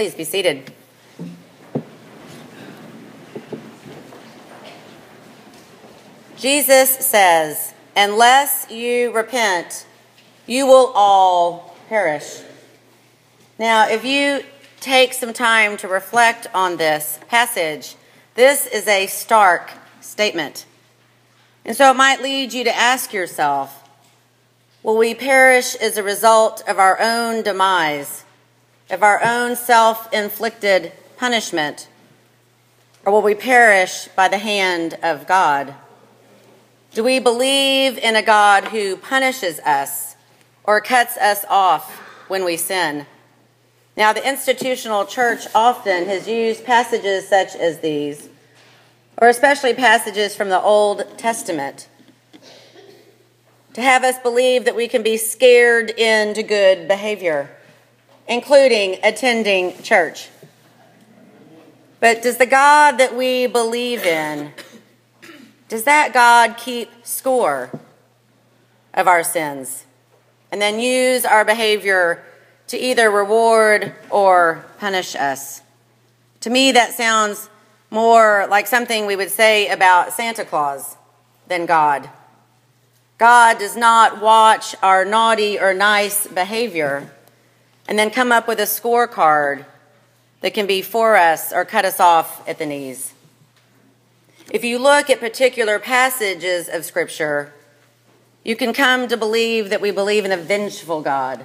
Please be seated. Jesus says, Unless you repent, you will all perish. Now, if you take some time to reflect on this passage, this is a stark statement. And so it might lead you to ask yourself Will we perish as a result of our own demise, of our own self inflicted punishment, or will we perish by the hand of God? Do we believe in a God who punishes us or cuts us off when we sin? Now, the institutional church often has used passages such as these, or especially passages from the Old Testament, to have us believe that we can be scared into good behavior, including attending church. But does the God that we believe in does that God keep score of our sins and then use our behavior to either reward or punish us? To me, that sounds more like something we would say about Santa Claus than God. God does not watch our naughty or nice behavior and then come up with a scorecard that can be for us or cut us off at the knees. If you look at particular passages of Scripture, you can come to believe that we believe in a vengeful God,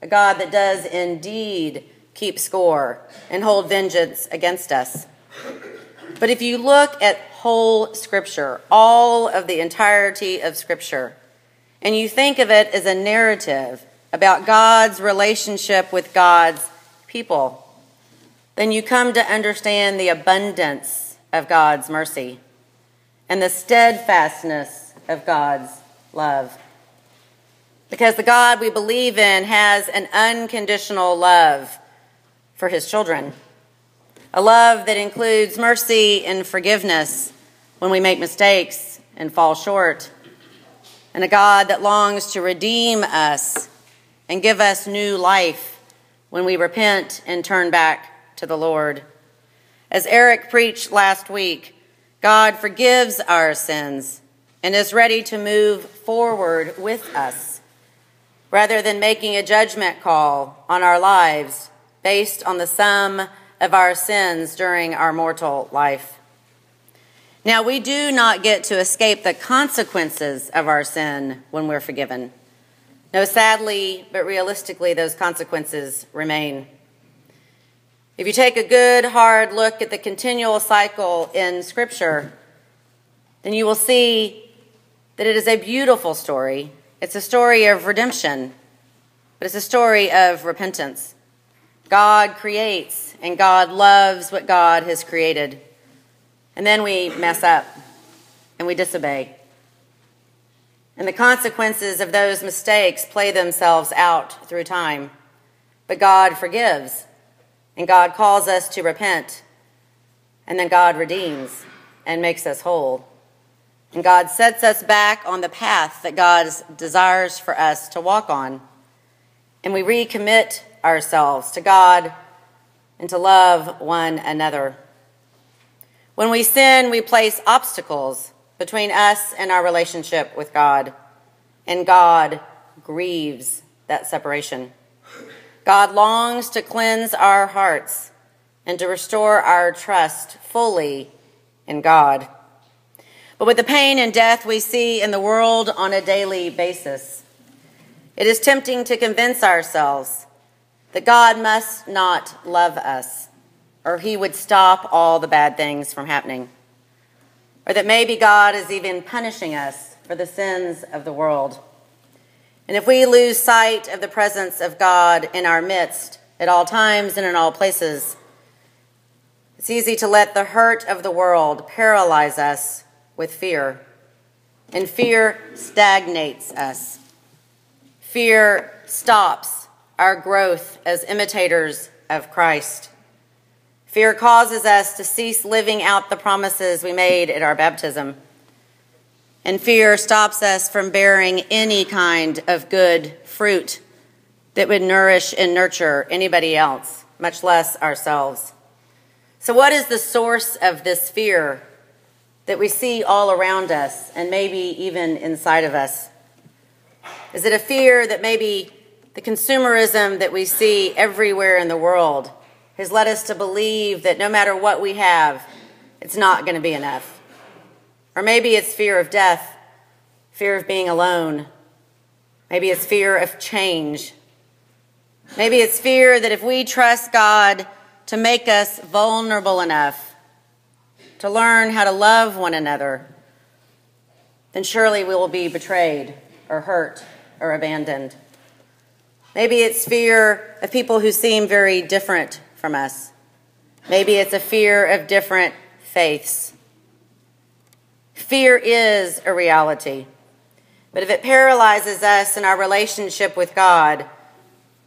a God that does indeed keep score and hold vengeance against us. But if you look at whole Scripture, all of the entirety of Scripture, and you think of it as a narrative about God's relationship with God's people, then you come to understand the abundance of God's mercy and the steadfastness of God's love. Because the God we believe in has an unconditional love for his children, a love that includes mercy and forgiveness when we make mistakes and fall short, and a God that longs to redeem us and give us new life when we repent and turn back to the Lord. As Eric preached last week, God forgives our sins and is ready to move forward with us rather than making a judgment call on our lives based on the sum of our sins during our mortal life. Now, we do not get to escape the consequences of our sin when we're forgiven. No, sadly, but realistically, those consequences remain. If you take a good, hard look at the continual cycle in Scripture, then you will see that it is a beautiful story. It's a story of redemption, but it's a story of repentance. God creates, and God loves what God has created. And then we mess up and we disobey. And the consequences of those mistakes play themselves out through time. But God forgives and God calls us to repent. And then God redeems and makes us whole. And God sets us back on the path that God desires for us to walk on. And we recommit ourselves to God and to love one another. When we sin, we place obstacles between us and our relationship with God. And God grieves that separation. God longs to cleanse our hearts and to restore our trust fully in God. But with the pain and death we see in the world on a daily basis, it is tempting to convince ourselves that God must not love us, or he would stop all the bad things from happening, or that maybe God is even punishing us for the sins of the world. And if we lose sight of the presence of God in our midst at all times and in all places, it's easy to let the hurt of the world paralyze us with fear. And fear stagnates us. Fear stops our growth as imitators of Christ. Fear causes us to cease living out the promises we made at our baptism. And fear stops us from bearing any kind of good fruit that would nourish and nurture anybody else, much less ourselves. So, what is the source of this fear that we see all around us and maybe even inside of us? Is it a fear that maybe the consumerism that we see everywhere in the world has led us to believe that no matter what we have, it's not going to be enough? Or maybe it's fear of death, fear of being alone. Maybe it's fear of change. Maybe it's fear that if we trust God to make us vulnerable enough to learn how to love one another, then surely we will be betrayed or hurt or abandoned. Maybe it's fear of people who seem very different from us. Maybe it's a fear of different faiths. Fear is a reality. But if it paralyzes us in our relationship with God,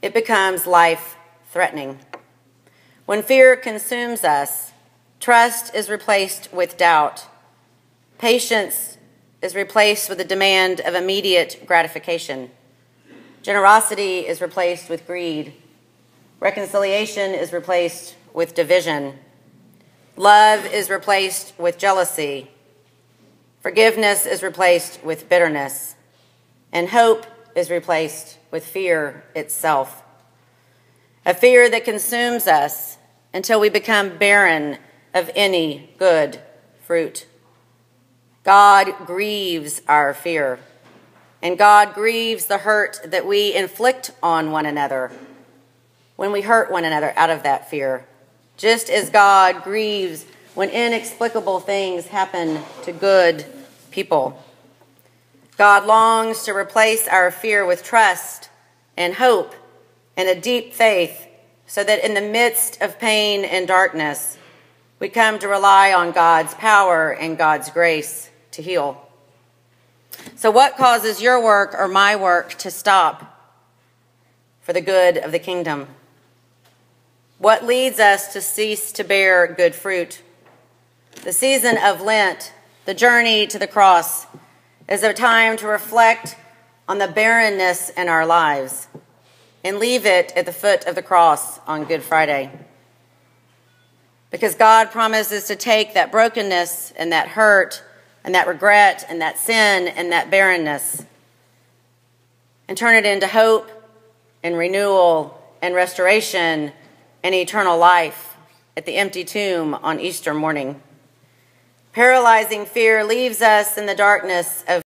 it becomes life threatening. When fear consumes us, trust is replaced with doubt. Patience is replaced with the demand of immediate gratification. Generosity is replaced with greed. Reconciliation is replaced with division. Love is replaced with jealousy. Forgiveness is replaced with bitterness. And hope is replaced with fear itself. A fear that consumes us until we become barren of any good fruit. God grieves our fear, and God grieves the hurt that we inflict on one another when we hurt one another out of that fear, just as God grieves when inexplicable things happen to good people. God longs to replace our fear with trust and hope and a deep faith so that in the midst of pain and darkness, we come to rely on God's power and God's grace to heal. So, what causes your work or my work to stop for the good of the kingdom? What leads us to cease to bear good fruit? The season of Lent, the journey to the cross, is a time to reflect on the barrenness in our lives and leave it at the foot of the cross on Good Friday. Because God promises to take that brokenness and that hurt and that regret and that sin and that barrenness and turn it into hope and renewal and restoration and eternal life at the empty tomb on Easter morning. Paralyzing fear leaves us in the darkness of